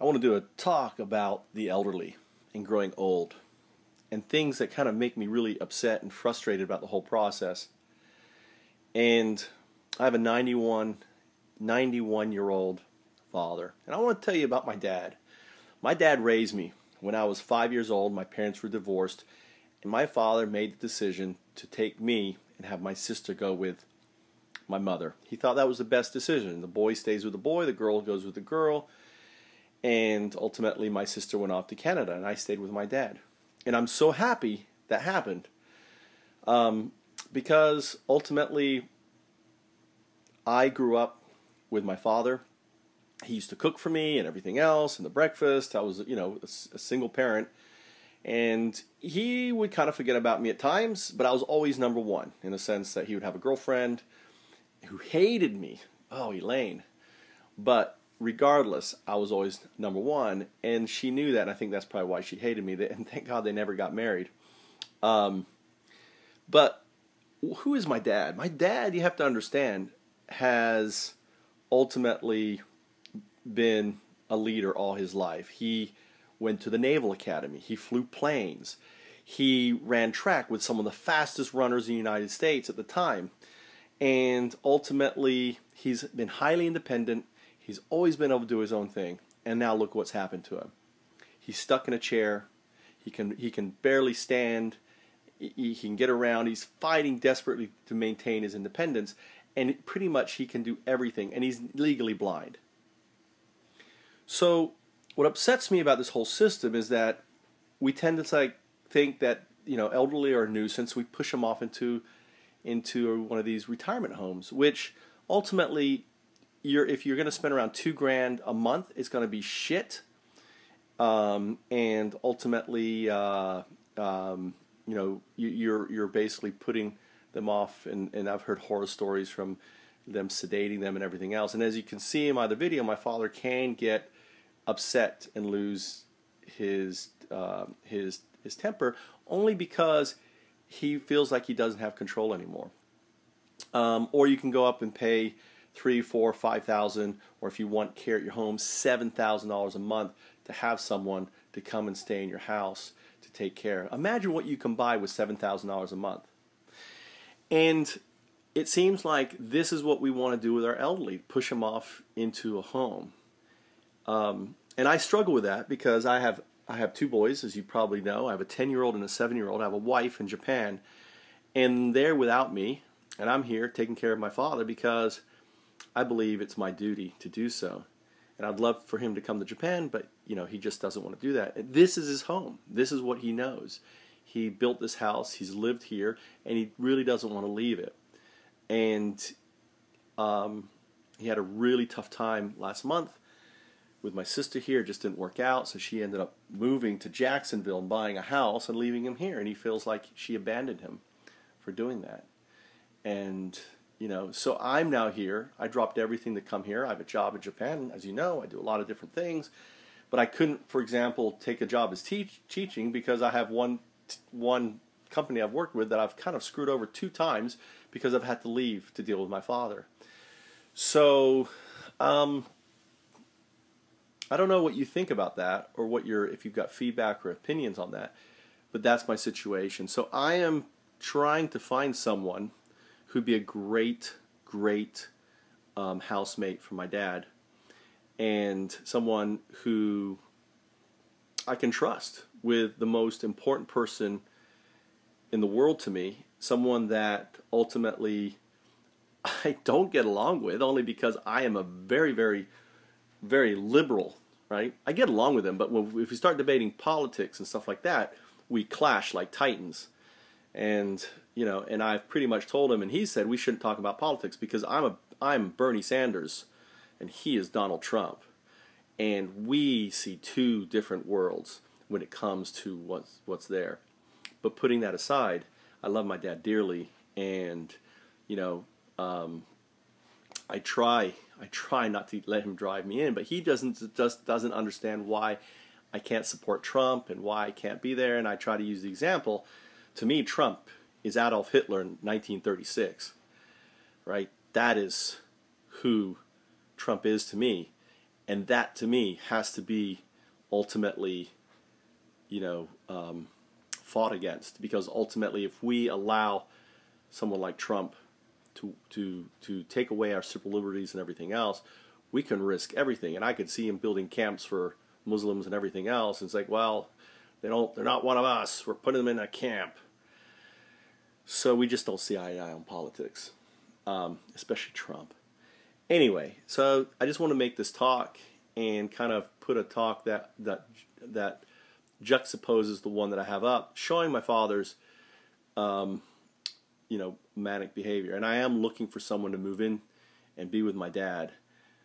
I want to do a talk about the elderly and growing old and things that kind of make me really upset and frustrated about the whole process. And I have a 91, 91 year old father. And I want to tell you about my dad. My dad raised me when I was five years old. My parents were divorced, and my father made the decision to take me and have my sister go with my mother. He thought that was the best decision. The boy stays with the boy, the girl goes with the girl and ultimately, my sister went off to Canada, and I stayed with my dad. And I'm so happy that happened um, because ultimately, I grew up with my father. He used to cook for me and everything else, and the breakfast. I was, you know, a, a single parent. And he would kind of forget about me at times, but I was always number one in the sense that he would have a girlfriend who hated me. Oh, Elaine. But regardless, I was always number one, and she knew that. And I think that's probably why she hated me. And thank God they never got married. Um, but who is my dad? My dad, you have to understand, has ultimately been a leader all his life. He went to the Naval Academy. He flew planes. He ran track with some of the fastest runners in the United States at the time. And ultimately, he's been highly independent He's always been able to do his own thing, and now look what's happened to him. He's stuck in a chair. He can he can barely stand. He, he can get around. He's fighting desperately to maintain his independence, and pretty much he can do everything. And he's legally blind. So, what upsets me about this whole system is that we tend to like think that you know elderly are a nuisance. We push them off into into one of these retirement homes, which ultimately you're if you're going to spend around two grand a month, it's going to be shit. Um, and ultimately, uh, um, you know, you, you're you're basically putting them off. And, and I've heard horror stories from them sedating them and everything else. And as you can see in my other video, my father can get upset and lose his uh, his his temper only because he feels like he doesn't have control anymore. Um, or you can go up and pay three, four, five thousand, or if you want care at your home, seven thousand dollars a month to have someone to come and stay in your house to take care. Imagine what you can buy with seven thousand dollars a month. And it seems like this is what we want to do with our elderly: push them off into a home. Um, and I struggle with that because I have I have two boys, as you probably know. I have a ten year old and a seven year old. I have a wife in Japan, and they're without me, and I'm here taking care of my father because I believe it's my duty to do so. And I'd love for him to come to Japan, but you know, he just doesn't want to do that. This is his home. This is what he knows. He built this house, he's lived here, and he really doesn't want to leave it. And um, he had a really tough time last month with my sister here. It just didn't work out, so she ended up moving to Jacksonville and buying a house and leaving him here. And he feels like she abandoned him for doing that. And you know so i'm now here. I dropped everything to come here. I have a job in japan. As you know i do a lot of different things. But i couldn't for example take a job as teach, teaching because i have one one company i've worked with that i've kind of screwed over two times because i've had to leave to deal with my father. So um, i don't know what you think about that or what your if you've got feedback or opinions on that but that's my situation. So i am trying to find someone who'd be a great, great um, housemate for my dad, and someone who I can trust with the most important person in the world to me, someone that ultimately I don't get along with only because I am a very, very, very liberal, right? I get along with him, but when, if we start debating politics and stuff like that, we clash like titans. And you know, and I've pretty much told him, and he said we shouldn't talk about politics because I'm a I'm Bernie Sanders, and he is Donald Trump, and we see two different worlds when it comes to what's what's there. But putting that aside, I love my dad dearly, and you know, um, I try I try not to let him drive me in, but he doesn't just doesn't understand why I can't support Trump and why I can't be there, and I try to use the example. To me, Trump is Adolf Hitler in 1936, right? That is who Trump is to me. and that to me has to be ultimately, you know, um, fought against because ultimately, if we allow someone like Trump to to to take away our civil liberties and everything else, we can risk everything. And I could see him building camps for Muslims and everything else. And it's like, well, they don't, they're not one of us. We're putting them in a camp. So we just don't see eye to eye on politics, um, especially Trump. Anyway, so I just want to make this talk and kind of put a talk that that that juxtaposes the one that I have up, showing my father's, um, you know, manic behavior. And I am looking for someone to move in and be with my dad.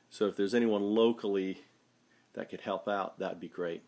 So if there's anyone locally that could help out, that'd be great.